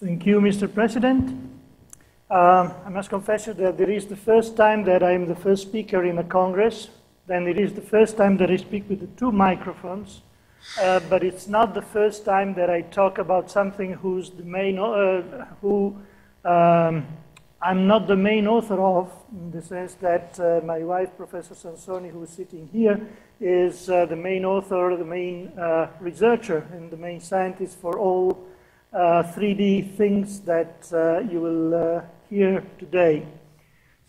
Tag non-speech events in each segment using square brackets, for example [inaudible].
Thank you, Mr. President. Um, I must confess that it is the first time that I am the first speaker in a Congress. Then it is the first time that I speak with two microphones. Uh, but it's not the first time that I talk about something who's the main, uh, who um, I'm not the main author of, in the sense that uh, my wife, Professor Sansoni, who is sitting here, is uh, the main author, the main uh, researcher, and the main scientist for all 3D uh, things that you will hear today.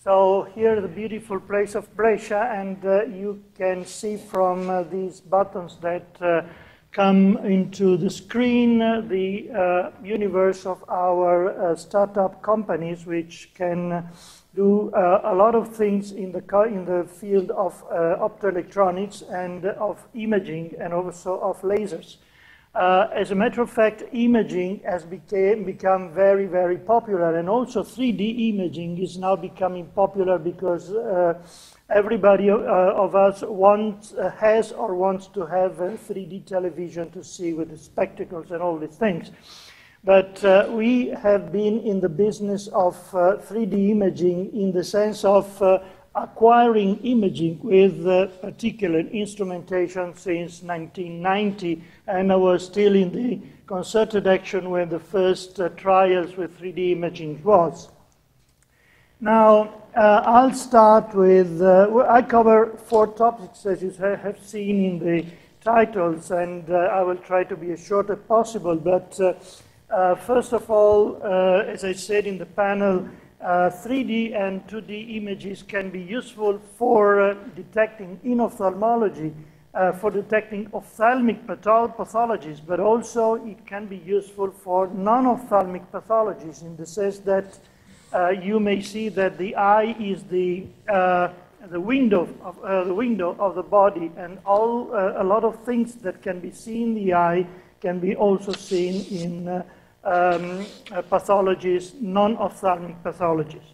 So here the beautiful place of Brescia, and uh, you can see from uh, these buttons that uh, come into the screen uh, the uh, universe of our uh, startup companies, which can do a lot of things in the, in the field of optoelectronics and of imaging and also of lasers. Uh, as a matter of fact, imaging has became, become very, very popular, and also 3D imaging is now becoming popular because uh, everybody uh, of us wants, uh, has or wants to have a 3D television to see with the spectacles and all these things. But uh, we have been in the business of 3D uh, imaging in the sense of acquiring imaging with particular instrumentation since 1990, and I was still in the concerted action when the first uh, trials with 3D imaging was. Now, uh, I'll start with, uh, I cover four topics as you have seen in the titles, and uh, I will try to be as short as possible, but uh, first of all, as I said in the panel, uh, 3D and 2D images can be useful for uh, detecting in ophthalmology, uh, for detecting ophthalmic pathologies, but also it can be useful for non-ophthalmic pathologies in the sense that uh, you may see that the eye is the, uh, the, window of, uh, the window of the body, and all, a lot of things that can be seen in the eye can be also seen in um, uh, pathologies, non-ophthalmic pathologies.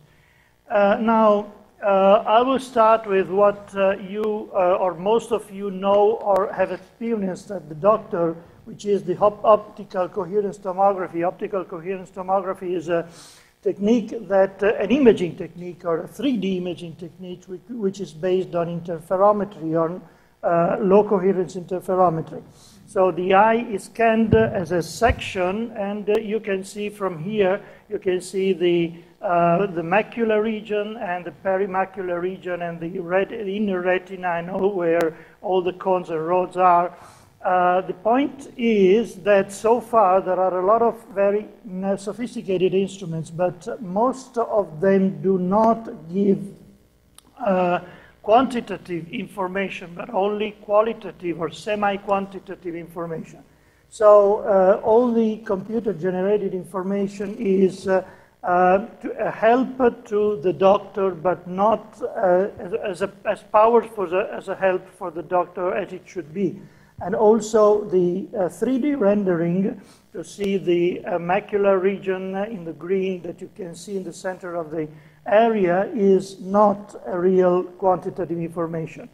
Uh, now, uh, I will start with what uh, you uh, or most of you know or have experienced at the doctor, which is the optical coherence tomography. Optical coherence tomography is a technique that, uh, an imaging technique or a 3D imaging technique, which, which is based on interferometry, on low coherence interferometry. So the eye is scanned as a section, and uh, you can see from here, you can see the, uh, the macular region and the perimacular region and the inner retina, I know where all the cones and rods are. Uh, the point is that so far there are a lot of very sophisticated instruments, but most of them do not give uh, quantitative information, but only qualitative or semi-quantitative information. So uh, all the computer-generated information is uh, uh, a help to the doctor, but not uh, as, a, as powerful as a help for the doctor as it should be. And also the 3D uh, rendering to see the uh, macular region in the green that you can see in the center of the area is not a real quantitative information.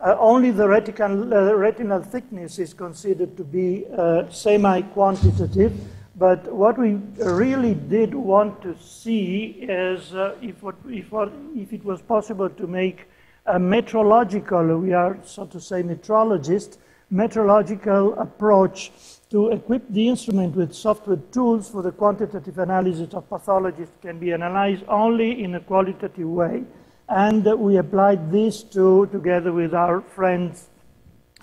Uh, only the retinal, uh, retinal, thickness is considered to be uh, semi-quantitative, but what we really did want to see is uh, if, what, if, what, if, it was possible to make a metrological, we are so to say metrologists, metrological approach to equip the instrument with software tools for the quantitative analysis of pathologies can be analyzed only in a qualitative way. And we applied this to, together with our friends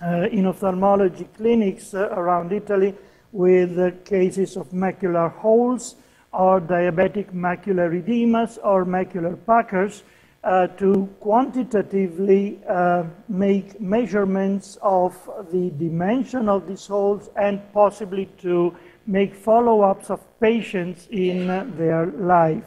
uh, in ophthalmology clinics uh, around Italy with uh, cases of macular holes or diabetic macular edemas or macular puckers uh, to quantitatively uh, make measurements of the dimension of these holes and possibly to make follow-ups of patients in their life.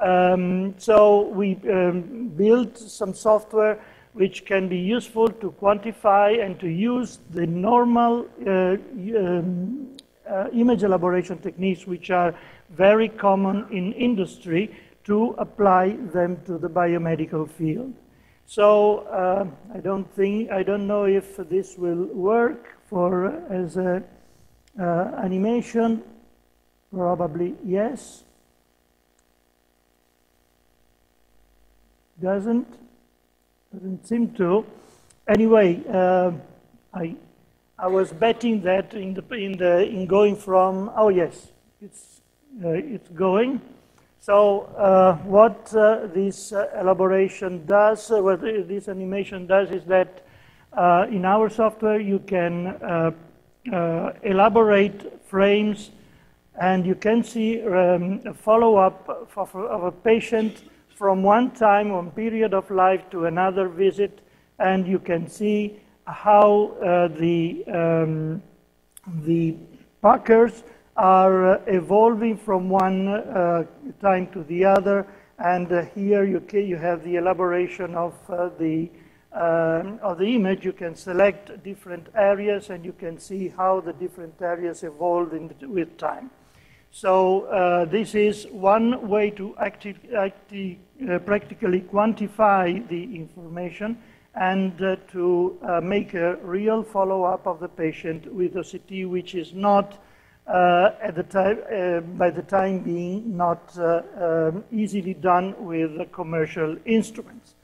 Um, so we um, built some software which can be useful to quantify and to use the normal uh, um, uh, image elaboration techniques which are very common in industry to apply them to the biomedical field. So uh, I don't think, I don't know if this will work for as a uh, animation. Probably yes. Doesn't? Doesn't seem to. Anyway, uh, I, I was betting that in, the, in, the, in going from, oh yes, it's, uh, it's going. So uh, what uh, this uh, elaboration does, uh, what this animation does is that uh, in our software you can elaborate frames and you can see um, a follow-up of, a patient from one time, one period of life to another visit, and you can see how uh, the, um, the puckers are uh, evolving from one uh, time to the other, and uh, here you, can, you have the elaboration of the of the image, you can select different areas and you can see how the different areas evolve the, with time. So uh, this is one way to acti acti uh, practically quantify the information and uh, to make a real follow-up of the patient with OCT, which is not at the time, uh, by the time being not um, easily done with commercial instruments.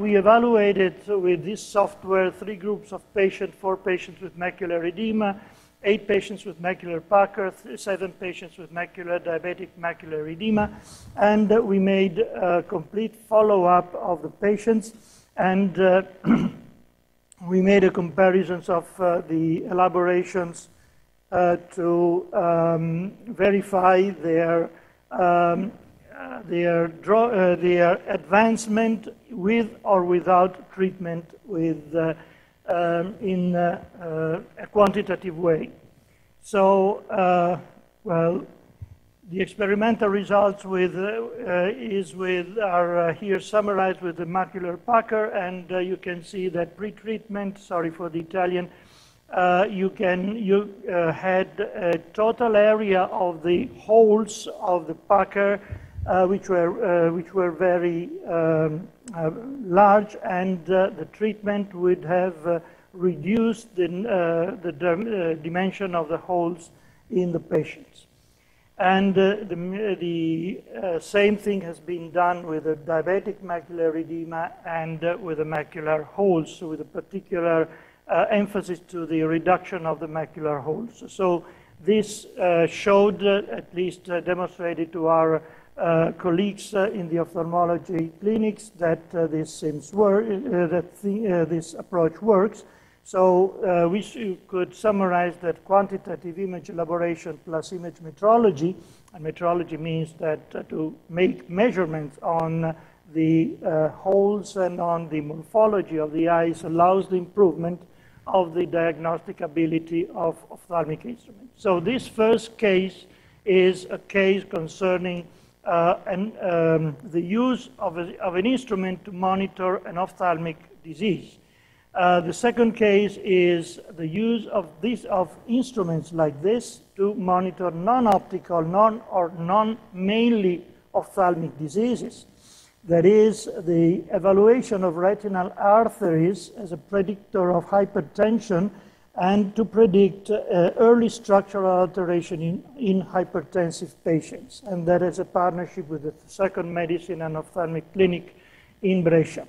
we evaluated with this software three groups of patients, four patients with macular edema, eight patients with macular pucker, seven patients with macular diabetic macular edema, and uh, we made a complete follow-up of the patients, and uh, [clears throat] we made a comparison of uh, the elaborations uh, to um, verify their um, uh, their, draw, uh, their advancement with or without treatment with um, in uh, uh, a quantitative way. So, uh, well, the experimental results with, is with, are here summarized with the macular pucker, and you can see that pre-treatment, sorry for the Italian, uh, you can you uh, had a total area of the holes of the pucker uh, which were which were very um, uh, large, and uh, the treatment would have uh, reduced the, the dimension of the holes in the patients. And the, the same thing has been done with the diabetic macular edema and with the macular holes, so with a particular uh, emphasis to the reduction of the macular holes. So this uh, showed, uh, at least demonstrated to our uh, colleagues uh, in the ophthalmology clinics that uh, this seems work, that this approach works. So we could summarize that quantitative image elaboration plus image metrology, and metrology means that to make measurements on the uh, holes and on the morphology of the eyes allows the improvement of the diagnostic ability of ophthalmic instruments. So this first case is a case concerning uh, and um, the use of, a, of, an instrument to monitor an ophthalmic disease. Uh, the second case is the use of this of instruments like this to monitor non-optical, non or non-mainly ophthalmic diseases. That is the evaluation of retinal arteries as a predictor of hypertension and to predict uh, early structural alteration in, in hypertensive patients. And that is a partnership with the Second Medicine and Ophthalmic Clinic in Brescia.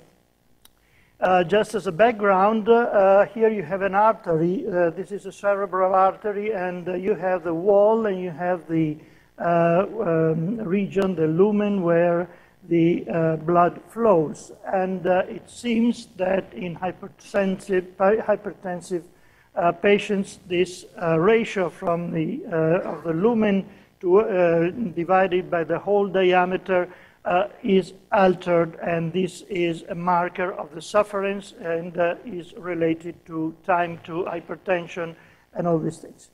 Uh, just as a background, uh, here you have an artery. Uh, this is a cerebral artery, and uh, you have the wall and you have the uh, um, region, the lumen, where the blood flows. And it seems that in hypertensive, hypertensive uh, patients this uh, ratio from the, uh, of the lumen to, uh, divided by the whole diameter uh, is altered, and this is a marker of the sufferance and uh, is related to time to hypertension and all these things.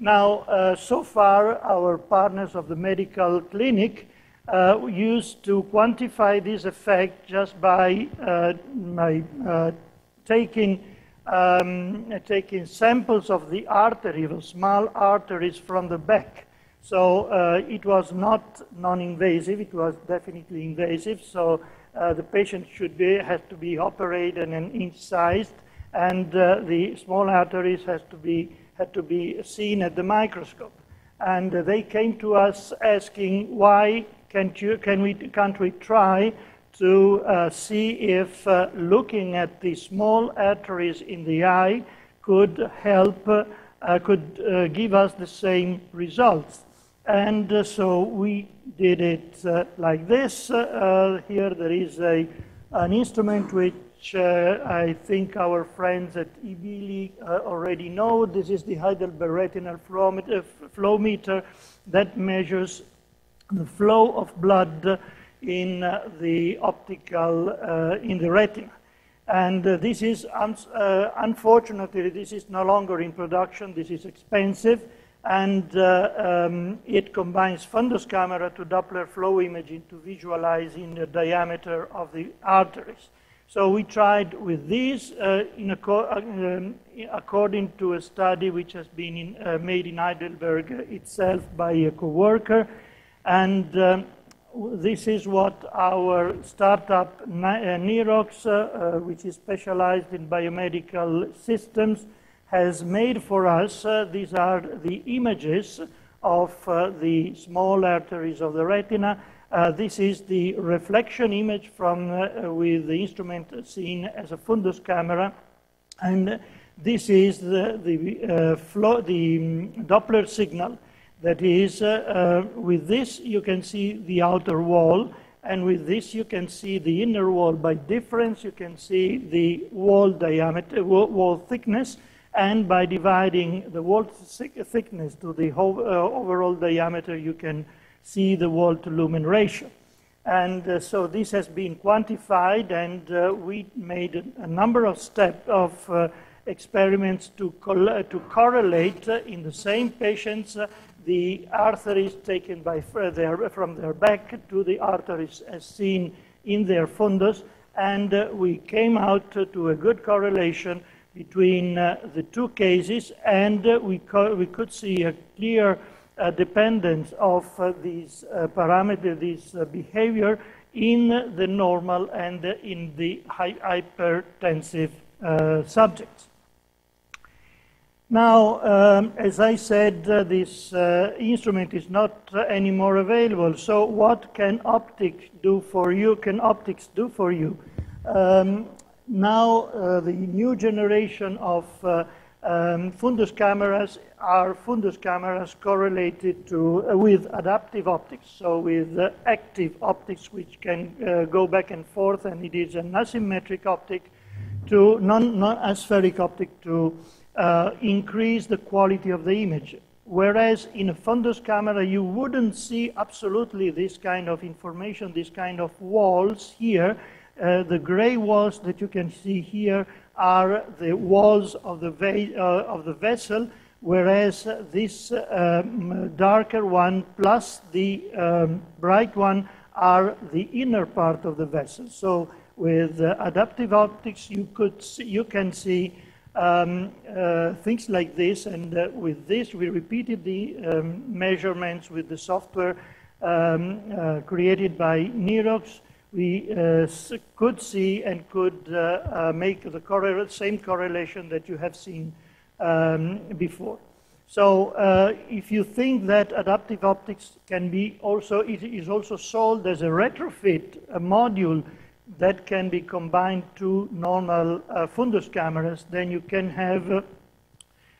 Now, so far, our partners of the medical clinic used to quantify this effect just by, by taking um, taking samples of the artery, the small arteries from the back. So uh, it was not non-invasive, it was definitely invasive. So uh, the patient should be, has to be operated and incised, and uh, the small arteries has to be, had to be seen at the microscope. and they came to us asking why can't, you, can we, can't we try to uh, see if uh, looking at the small arteries in the eye could help, uh, could uh, give us the same results. And uh, so we did it uh, like this. here there is a, an instrument which I think our friends at IBILI already know. This is the Heidelberg retinal flow meter that measures the flow of blood in uh, the optical, uh, in the retina. And uh, this is, un unfortunately, this is no longer in production. This is expensive. And um, it combines fundus camera to Doppler flow imaging to visualize in the diameter of the arteries. So we tried with these uh, um, according to a study which has been in, uh, made in Heidelberg itself by a co-worker. And um, this is what our startup uh, Nirox, uh, uh, which is specialized in biomedical systems, has made for us. Uh, these are the images of uh, the small arteries of the retina. Uh, this is the reflection image from with the instrument seen as a fundus camera, and this is the the, flow, the um, Doppler signal that is, uh, uh, with this you can see the outer wall, and with this you can see the inner wall. By difference, you can see the wall diameter, wall thickness, and by dividing the wall thickness to the uh, overall diameter, you can see the wall to lumen ratio. And uh, so this has been quantified, and uh, we made a, number of steps of uh, experiments to, to correlate in the same patients the arteries taken by their, from their back to the arteries as seen in their fundus, and uh, we came out to a good correlation between uh, the two cases, and uh, we, we could see a clear uh, dependence of uh, these uh, parameters, this behavior in the normal and in the hypertensive subjects. Now, um, as I said, uh, this uh, instrument is not uh, anymore available. So what can optics do for you? Can optics do for you? Um, now, uh, the new generation of uh, um, fundus cameras are fundus cameras correlated to, uh, with adaptive optics, so with active optics, which can go back and forth, and it is an asymmetric optic to non-aspheric optic to uh, increase the quality of the image. Whereas in a fundus camera, you wouldn't see absolutely this kind of information, this kind of walls here. Uh, the gray walls that you can see here are the walls of the, uh, of the vessel, whereas this um, darker one plus the um, bright one are the inner part of the vessel. So with uh, adaptive optics, you, could see, you can see um, uh, things like this, and uh, with this we repeated the um, measurements with the software um, uh, created by Nirox. We uh, could see and could uh, uh, make the correl same correlation that you have seen um, before. So if you think that adaptive optics can be also, it is also sold as a retrofit a module that can be combined to normal uh, fundus cameras, then you can have uh,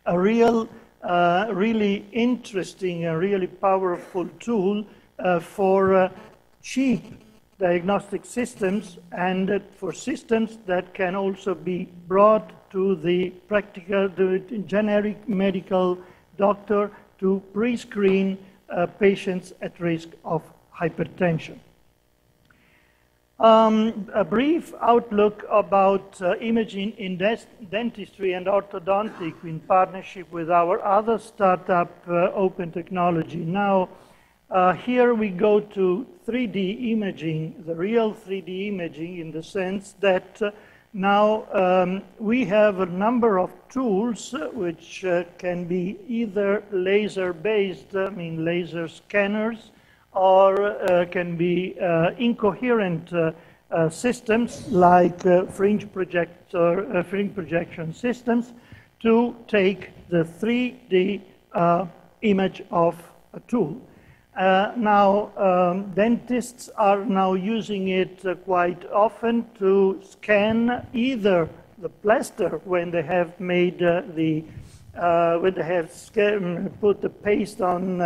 a real, uh, really interesting and really powerful tool uh, for uh, cheap diagnostic systems and for systems that can also be brought to the practical, the generic medical doctor to pre-screen uh, patients at risk of hypertension. Um, a brief outlook about uh, imaging in dentistry and orthodontic in partnership with our other startup, uh, Open Technology. Now, uh, here we go to 3D imaging, the real 3D imaging in the sense that uh, now um, we have a number of tools uh, which uh, can be either laser-based, I mean laser scanners, or uh, can be uh, incoherent uh, systems like fringe projector, fringe projection systems to take the 3D image of a tool. Uh, now, um, dentists are now using it uh, quite often to scan either the plaster when they have made uh, the, when they have put the paste on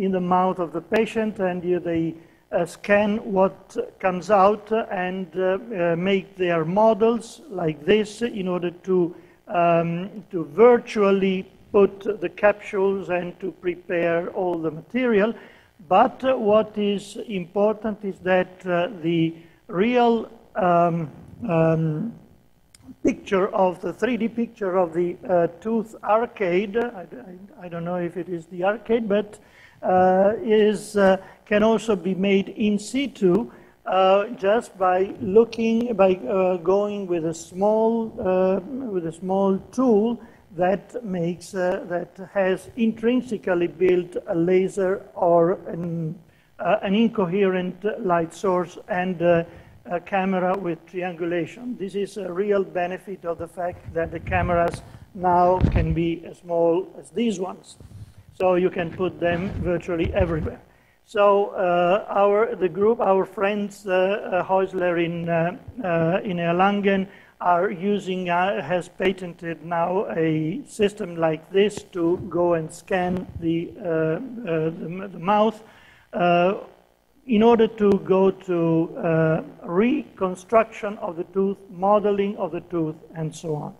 in the mouth of the patient and they uh, scan what comes out and make their models like this in order to, um, to virtually put the capsules and to prepare all the material. But uh, what is important is that uh, the real um, um, picture of the 3D picture of the uh, tooth arcade, I, I, I, don't know if it is the arcade, but uh, is, uh, can also be made in situ uh, just by looking, by going with a small, with a small tool that makes uh, that has intrinsically built a laser or an, uh, an incoherent light source and uh, a camera with triangulation. This is a real benefit of the fact that the cameras now can be as small as these ones. So you can put them virtually everywhere. So uh, our, the group, our friends, uh, uh, Häusler in, in Erlangen, are using, uh, has patented now a system like this to go and scan the, uh, uh, the, the, mouth uh, in order to go to uh, reconstruction of the tooth, modeling of the tooth, and so on.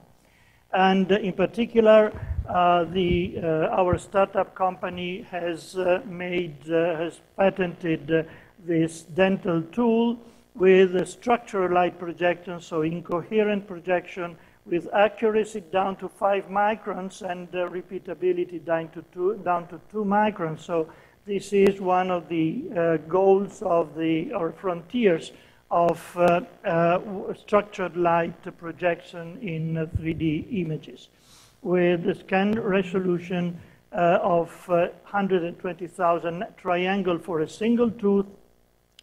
And in particular, uh, the, our startup company has made, has patented this dental tool with a structural light projection, so incoherent projection with accuracy down to 5 microns and uh, repeatability down to, two, down to 2 microns. So this is one of the uh, goals of the, or frontiers of uh, uh structured light projection in 3D uh, images with a scan resolution uh, of 120,000 triangle for a single tooth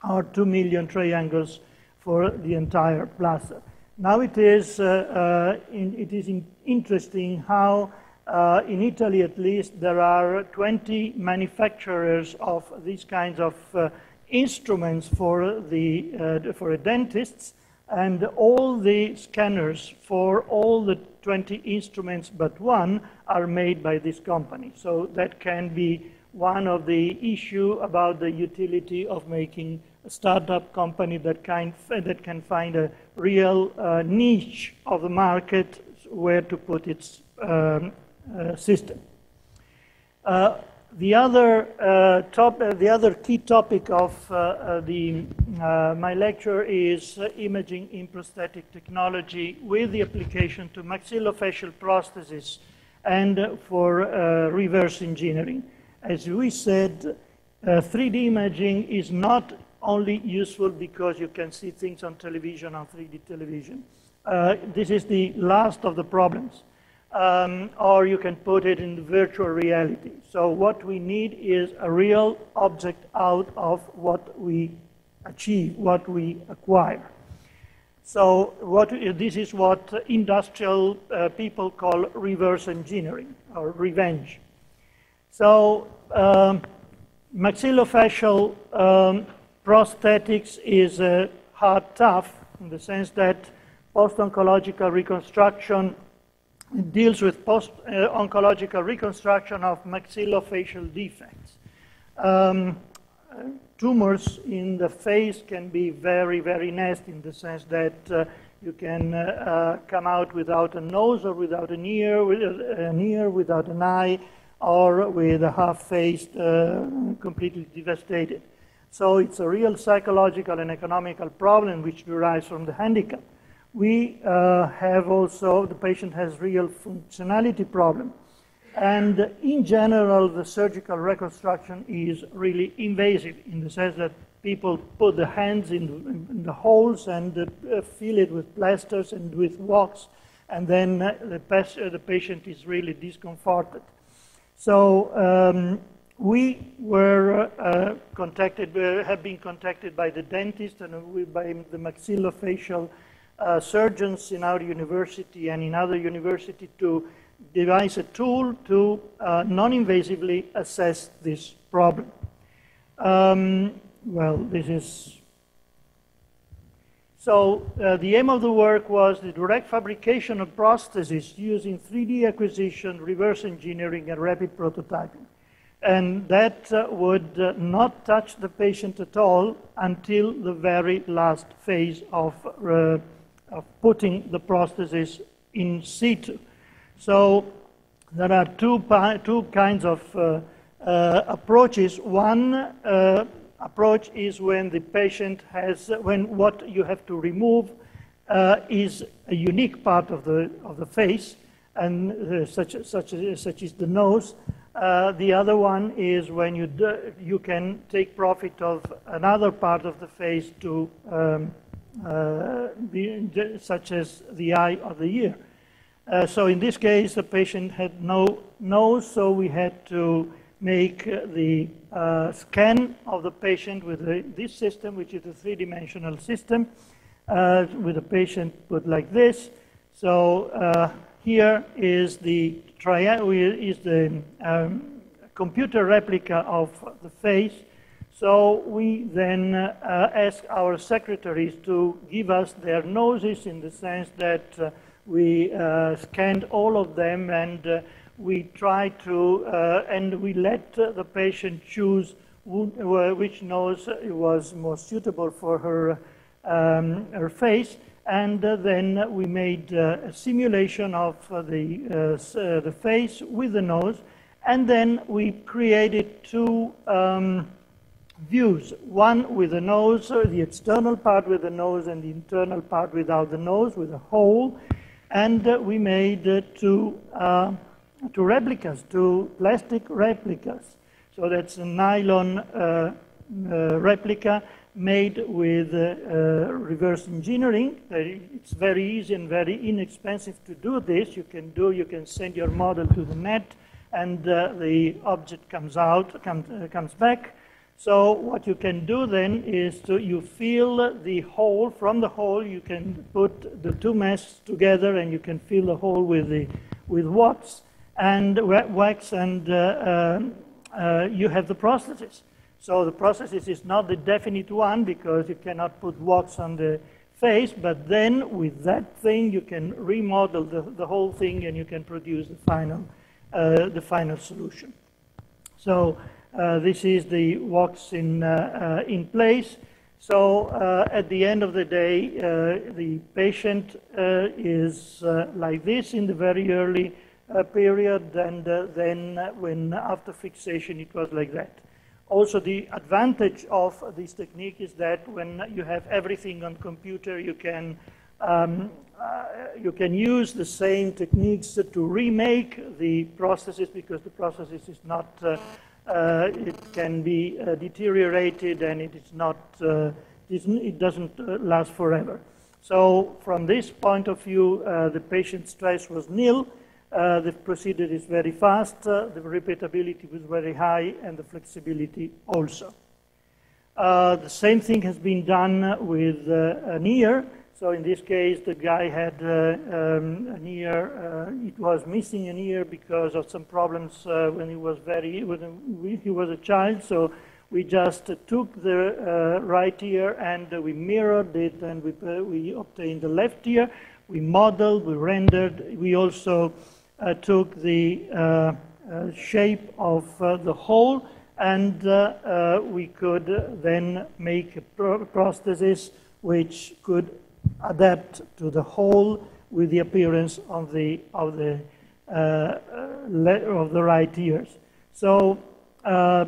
or 2 million triangles for the entire plaza. Now it is, uh, uh, in, it is in interesting how uh, in Italy at least there are 20 manufacturers of these kinds of uh, instruments for, the, uh, for dentists and all the scanners for all the 20 instruments but one are made by this company. So that can be one of the issue about the utility of making a startup company that can, that can find a real uh, niche of the market where to put its um, uh, system. Uh, the other uh, top, uh, the other key topic of uh, the, my lecture is imaging in prosthetic technology with the application to maxillofacial prosthesis and for reverse engineering. As we said, 3D imaging is not only useful because you can see things on television, on 3D television. Uh, this is the last of the problems. Um, or you can put it in virtual reality. So what we need is a real object out of what we achieve, what we acquire. So what, this is what industrial uh, people call reverse engineering or revenge. So um, maxillofacial um, prosthetics is uh, hard tough in the sense that post-oncological reconstruction deals with post-oncological uh, reconstruction of maxillofacial defects. Um, tumors in the face can be very, very nasty in the sense that uh, you can uh, uh, come out without a nose or without an ear, with an ear, without an eye, or with a half face uh, completely devastated. So it's a real psychological and economical problem which derives from the handicap. We uh, have also, the patient has real functionality problem. And in general, the surgical reconstruction is really invasive in the sense that people put the hands in, in the holes and uh, fill it with plasters and with wax, and then uh, the, uh, the, patient is really discomforted. So um, we were uh, contacted, uh, have been contacted by the dentist and by the maxillofacial uh, surgeons in our university and in other university to devise a tool to uh, non-invasively assess this problem. Um, well, this is so uh, the aim of the work was the direct fabrication of prostheses using 3D acquisition, reverse engineering, and rapid prototyping. And that uh, would uh, not touch the patient at all until the very last phase of, uh, of putting the prosthesis in situ. So there are two, two kinds of uh, uh, approaches. One approach is when the patient has, when what you have to remove uh, is a unique part of the, of the face, and uh, such, such, such is the nose. Uh, the other one is when you, do, you can take profit of another part of the face to, um, uh, such as the eye or the ear. Uh, so in this case, the patient had no nose, so we had to make the uh, scan of the patient with the, this system, which is a three-dimensional system, uh, with the patient put like this. So uh, here is the is the um, computer replica of the face. So we then uh, ask our secretaries to give us their noses in the sense that uh, we uh, scanned all of them and we try to, uh, and we let uh, the patient choose which nose was more suitable for her, um, her face. And uh, then we made uh, a simulation of uh, the, uh, the face with the nose. And then we created two um, views, one with the nose, the external part with the nose, and the internal part without the nose, with a hole. And we made two to replicas, two plastic replicas. So that's a nylon uh, uh, replica made with uh, uh reverse engineering. It's very easy and very inexpensive to do this. You can do, you can send your model to the net and uh, the object comes out, come, uh, comes back. So what you can do then is to, you fill the hole, from the hole you can put the two masks together and you can fill the hole with, the, with wax and wax, and uh, uh, uh, you have the prosthesis. So the prosthesis is not the definite one because you cannot put wax on the face, but then with that thing you can remodel the, the whole thing and you can produce the final, uh, the final solution. So uh, this is the wax in, uh, in place. So at the end of the day, the patient is like this in the very early uh, period, and uh, then uh, when after fixation it was like that. Also, the advantage of this technique is that when you have everything on computer, you can um, uh, you can use the same techniques to remake the prostheses because the prostheses is not uh, uh, it can be deteriorated and it is not it doesn't last forever. So from this point of view, the patient stress was nil uh, the procedure is very fast, uh, the repeatability was very high, and the flexibility also. Uh, the same thing has been done with uh, an ear. So in this case, the guy had uh, um, an ear. it was missing an ear because of some problems when he was very when he was a child. So we just took the right ear and we mirrored it, and we we obtained the left ear. We modeled, we rendered, we also uh, took the uh, uh, shape of the hole and we could then make a prosthesis which could adapt to the hole with the appearance of the of the uh, of the right ears. So uh,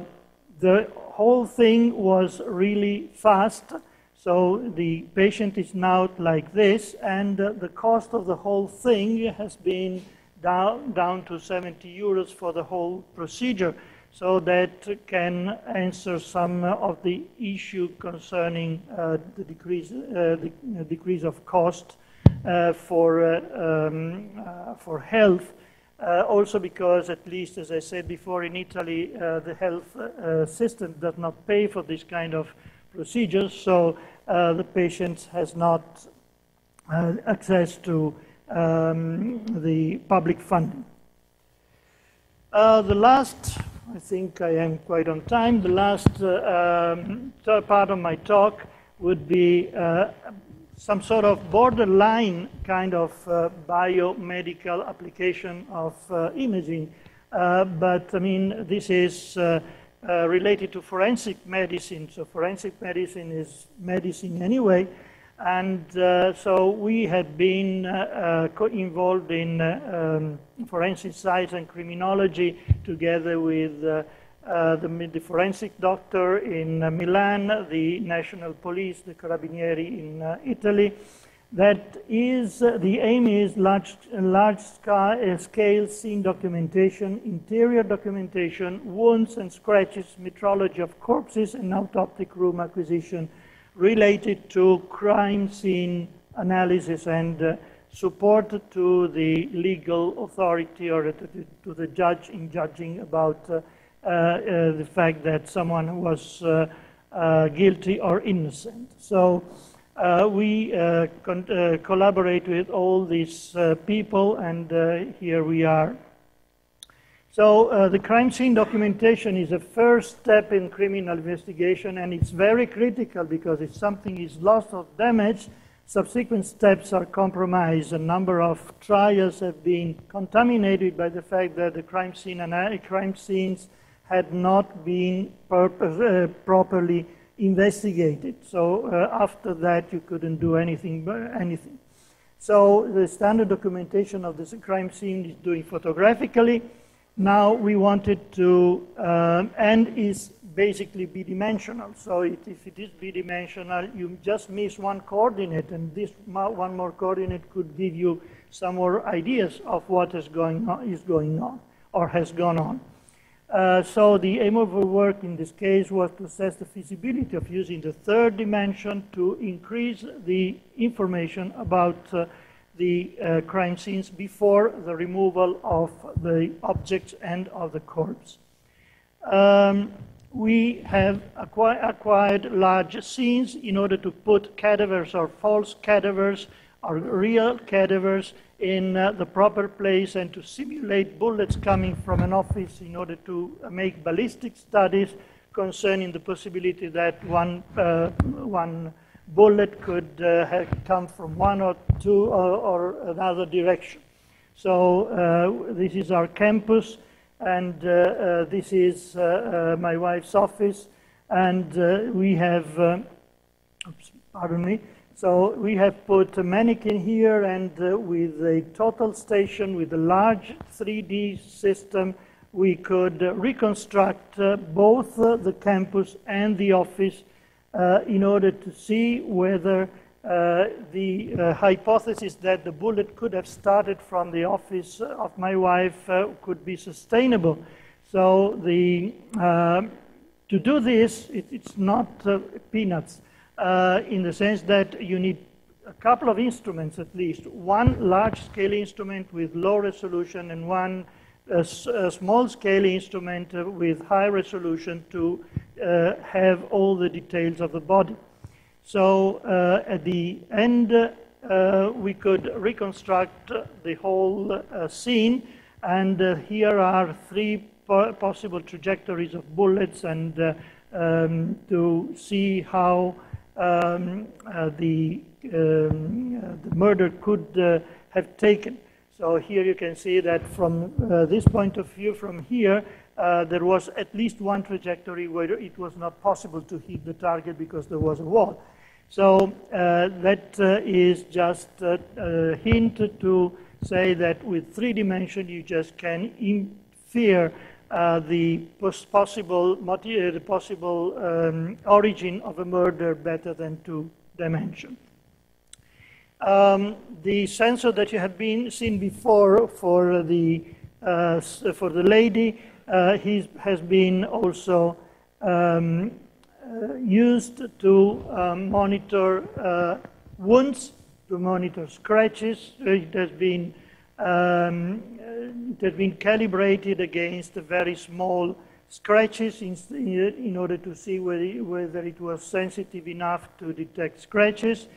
the whole thing was really fast. So the patient is now like this, and uh, the cost of the whole thing has been down, down to 70 euros for the whole procedure. So that can answer some of the issue concerning uh, the decrease, uh, the decrease of cost uh, for, uh, um, uh, for health. Uh, also because, at least as I said before, in Italy, the health system does not pay for this kind of procedures, so the patient has not access to um, the public funding. Uh, the last, I think I am quite on time, the last uh, um, part of my talk would be uh, some sort of borderline kind of uh, biomedical application of uh, imaging. Uh, but I mean, this is related to forensic medicine. So forensic medicine is medicine anyway. And uh, so we had been uh, uh, involved in um, forensic science and criminology together with the, the, forensic doctor in Milan, the national police, the Carabinieri in Italy. That is, the aim is large, large scale scene documentation, interior documentation, wounds and scratches, metrology of corpses, and autoptic room acquisition related to crime scene analysis and uh, support to the legal authority or to the, judge in judging about uh, uh, the fact that someone was uh, uh, guilty or innocent. So uh, we collaborate with all these people, and here we are so uh, the crime scene documentation is a first step in criminal investigation and it's very critical because if something is lost or damaged, subsequent steps are compromised. A number of trials have been contaminated by the fact that the crime, scene and crime scenes had not been uh, properly investigated. So uh, after that, you couldn't do anything. anything. So the standard documentation of this crime scene is doing photographically, now we wanted to, um, and is basically bidimensional. So it, if it is bidimensional, you just miss one coordinate, and this one more coordinate could give you some more ideas of what is going on, is going on or has gone on. Uh, so the aim of our work in this case was to assess the feasibility of using the third dimension to increase the information about uh, the uh, crime scenes before the removal of the objects and of the corpse. Um, we have acqui acquired large scenes in order to put cadavers or false cadavers or real cadavers in uh, the proper place and to simulate bullets coming from an office in order to make ballistic studies concerning the possibility that one, uh, one bullet could uh, have come from one or two or, or another direction. So uh, this is our campus, and uh, uh this is uh, uh, my wife's office, and we have, oops, pardon me, so we have put a mannequin here, and with a total station, with a large 3D system, we could reconstruct both the campus and the office uh, in order to see whether uh, the uh, hypothesis that the bullet could have started from the office of my wife uh, could be sustainable. So the, um, to do this, it, it's not uh, peanuts uh, in the sense that you need a couple of instruments at least. One large-scale instrument with low resolution and one a, a small-scale instrument with high resolution to uh, have all the details of the body. So uh, at the end, uh, we could reconstruct the whole scene, and here are three po possible trajectories of bullets, and um, to see how um, the, um, the murder could have taken. So here you can see that from uh, this point of view, from here, uh, there was at least one trajectory where it was not possible to hit the target because there was a wall. So uh, that uh, is just a, a, hint to say that with three dimension you just can infer uh, the possible, uh, the possible um, origin of a murder better than two dimension. Um, the sensor that you have been seen before for the uh, for the lady uh, has been also um, uh, used to um, monitor uh, wounds, to monitor scratches. It has been um, it has been calibrated against very small scratches in, in order to see whether, whether, it was sensitive enough to detect scratches.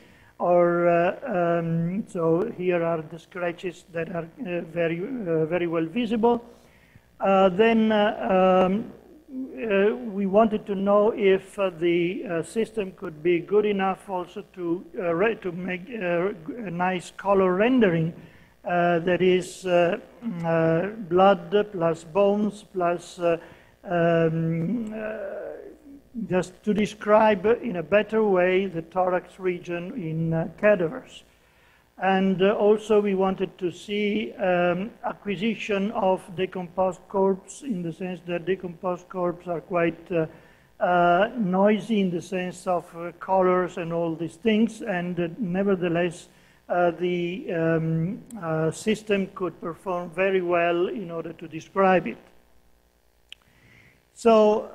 Or uh, um, so here are the scratches that are uh, very uh, very well visible. Uh, then uh, um, uh, we wanted to know if the system could be good enough also to, to make a nice color rendering that is blood plus bones plus um, just to describe in a better way the thorax region in cadavers. And uh, also we wanted to see um, acquisition of decomposed corpse in the sense that decomposed corpse are quite uh, uh, noisy in the sense of uh, colors and all these things. And uh, nevertheless, uh, the um, system could perform very well in order to describe it. So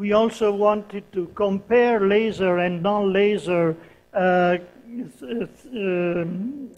we also wanted to compare laser and non-laser 3D um,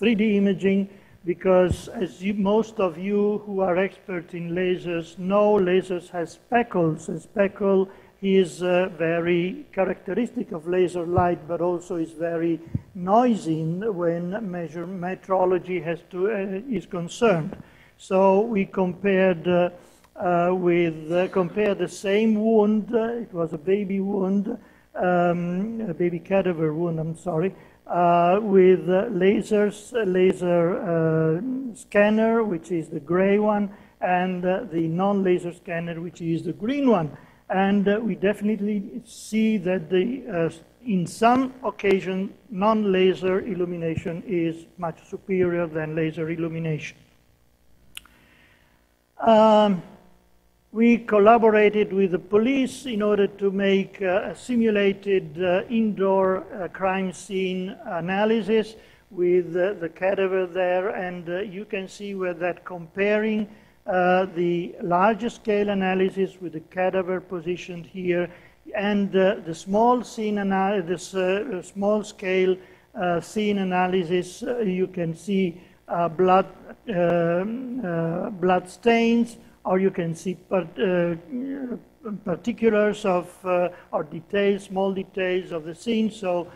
imaging because as you, most of you who are experts in lasers know, lasers has speckles. and speckle is uh, very characteristic of laser light, but also is very noisy when measure metrology has to, uh, is concerned. So we compared uh, uh with uh, compared the same wound. Uh, it was a baby wound um, a baby cadaver wound, I'm sorry, uh, with uh, lasers, laser scanner, which is the gray one, and the non-laser scanner, which is the green one. And we definitely see that the, in some occasion, non-laser illumination is much superior than laser illumination. Um, we collaborated with the police in order to make uh, a simulated uh, indoor uh, crime scene analysis with uh, the cadaver there, and uh, you can see where that comparing uh, the larger scale analysis with the cadaver positioned here and the small scene analysis, small scale scene analysis, you can see blood, um, blood stains, or you can see uh, particulars of uh, or details, small details of the scene. So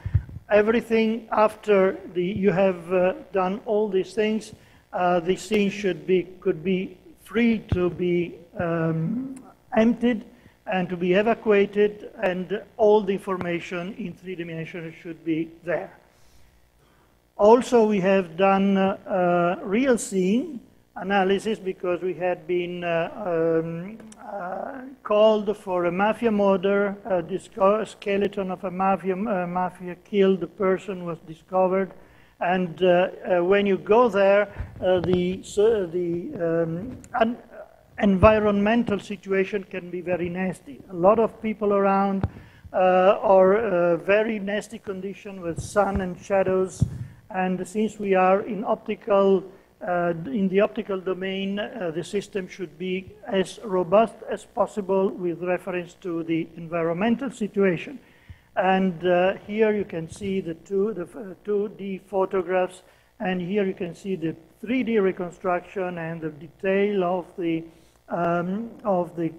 everything after the, you have uh, done all these things, the scene should be could be free to be um, emptied and to be evacuated, and all the information in three dimensions should be there. Also, we have done uh, real scene, analysis because we had been uh, um, uh, called for a mafia murder. A skeleton of a mafia, uh, mafia killed The person was discovered. And uh, uh, when you go there, the, the um, environmental situation can be very nasty. A lot of people around are very nasty condition with sun and shadows. And since we are in optical uh, in the optical domain, uh, the system should be as robust as possible with reference to the environmental situation. And uh, here you can see the, two, the 2D uh, photographs, and here you can see the 3D reconstruction and the detail of the, um, of the,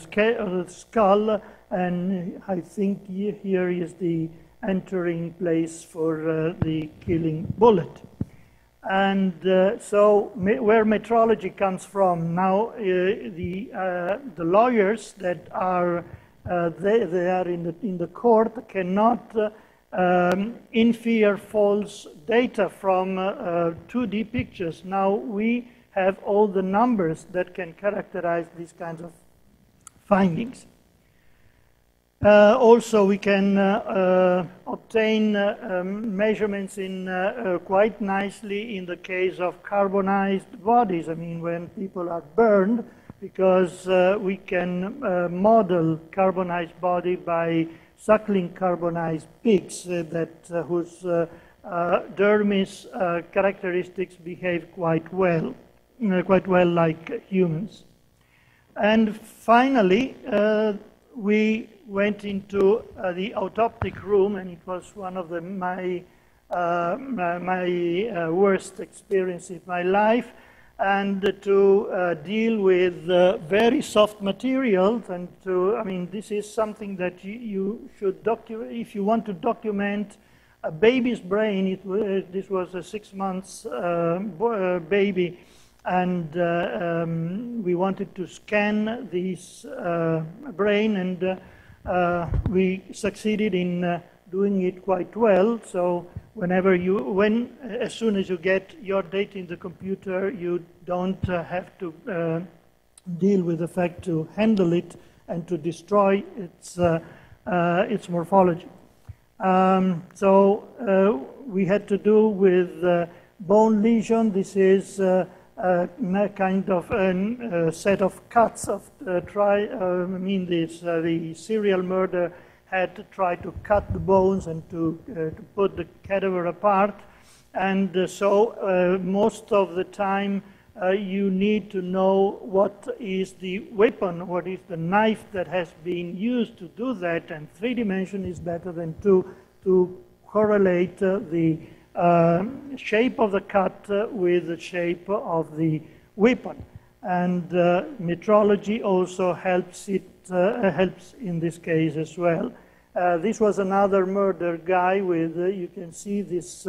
uh, skull, and I think here is the entering place for uh, the killing bullet. And uh, so, where metrology comes from now, uh, the uh, the lawyers that are uh, they, they are in the in the court cannot uh, um, infer false data from 2D uh, pictures. Now we have all the numbers that can characterize these kinds of findings. Uh, also, we can uh, uh, obtain uh, um, measurements in uh, uh, quite nicely in the case of carbonized bodies. I mean, when people are burned, because we can model carbonized body by suckling carbonized pigs that whose dermis characteristics behave quite well, quite well like humans. And finally, we went into uh, the autoptic room, and it was one of the, my, uh, my, my uh, worst experience in my life, and to uh, deal with uh, very soft materials. And to, I mean, this is something that you, you should document, if you want to document a baby's brain, it, this was a six months baby, and uh, um, we wanted to scan this uh, brain, and uh Uh, we succeeded in uh, doing it quite well. So whenever you, when, uh, as soon as you get your data in the computer, you don't uh, have to uh, deal with the fact to handle it and to destroy its, its morphology. Um, so we had to do with bone lesion. This is uh, kind of a uh, set of cuts of uh, try. I mean, this the serial murder had to try to cut the bones and to, to put the cadaver apart. And so most of the time, uh, you need to know what is the weapon, what is the knife that has been used to do that, and three dimension is better than two to correlate uh, the uh, shape of the cut uh, with the shape of the weapon. And uh, metrology also helps it uh, helps in this case as well. This was another murder guy with you can see these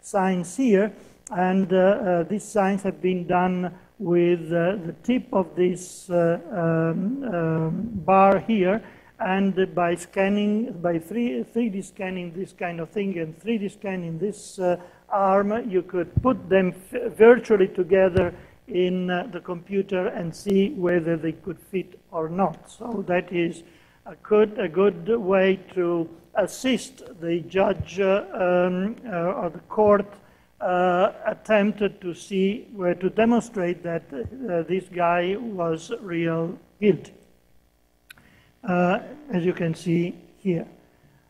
signs here, and these signs have been done with the tip of this um, um, bar here and by scanning, by 3, 3D scanning this kind of thing and 3D scanning this uh, arm, you could put them virtually together in uh, the computer and see whether they could fit or not. So that is a good, a good way to assist the judge uh, um, uh, or the court uh, attempted to see where to demonstrate that uh, this guy was real guilty uh, as you can see here.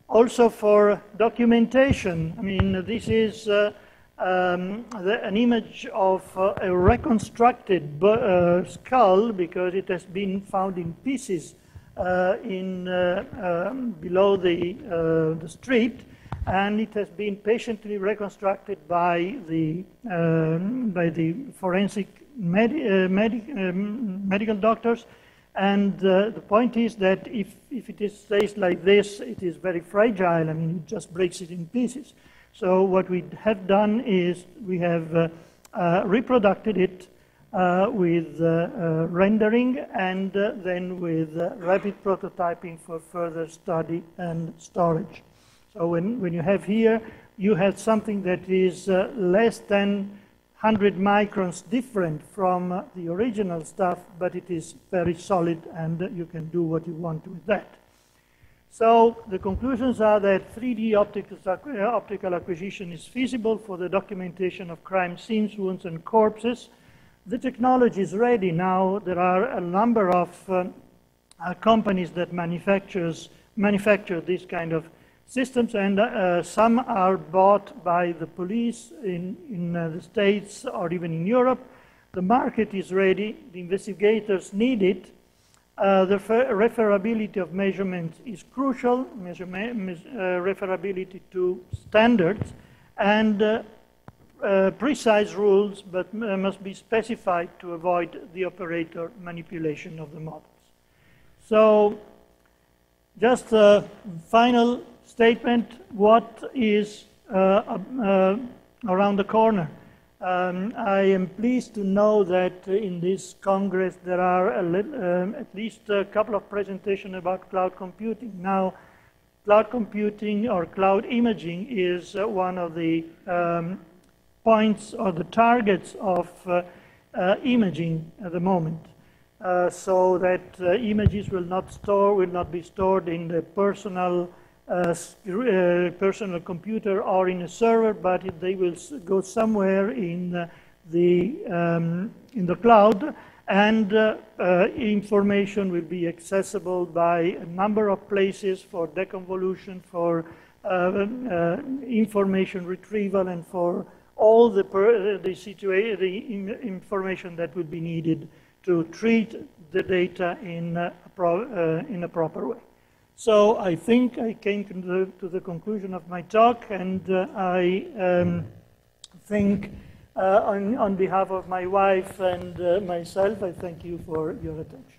Also for documentation, I mean, this is uh, um, the, an image of uh, a reconstructed uh, skull because it has been found in pieces uh, in, uh, um, below the, the street and it has been patiently reconstructed by the, um, by the forensic med um, medical doctors and uh, the point is that if, if it is stays like this, it is very fragile. I mean, it just breaks it in pieces. So what we have done is we have uh, uh, reproduced it uh, with uh, uh, rendering and then with rapid prototyping for further study and storage. So when, when you have here, you have something that is less than 100 microns different from uh, the original stuff, but it is very solid and you can do what you want with that. So the conclusions are that 3D optical, uh, optical acquisition is feasible for the documentation of crime scenes, wounds, and corpses. The technology is ready now. There are a number of uh, uh, companies that manufactures, manufacture this kind of systems, and uh, some are bought by the police in, in uh, the States or even in Europe. The market is ready, the investigators need it. Uh, the referability of measurements is crucial, measurement, uh, referability to standards, and uh, uh, precise rules but must be specified to avoid the operator manipulation of the models. So, just a final statement what is uh, uh, around the corner. Um, I am pleased to know that in this Congress there are um, at least a couple of presentations about cloud computing. Now, cloud computing or cloud imaging is uh, one of the um, points or the targets of uh, uh, imaging at the moment. Uh, so that images will not store, will not be stored in the personal personal computer or in a server, but they will go somewhere in uh, the um, in the cloud, and uh, uh, information will be accessible by a number of places for deconvolution, for uh, uh, information retrieval, and for all the the situation, the information that would be needed to treat the data in a, in a proper way. So I think I came to the, to the conclusion of my talk, and uh, I um, think uh, on, on, behalf of my wife and uh, myself, I thank you for your attention.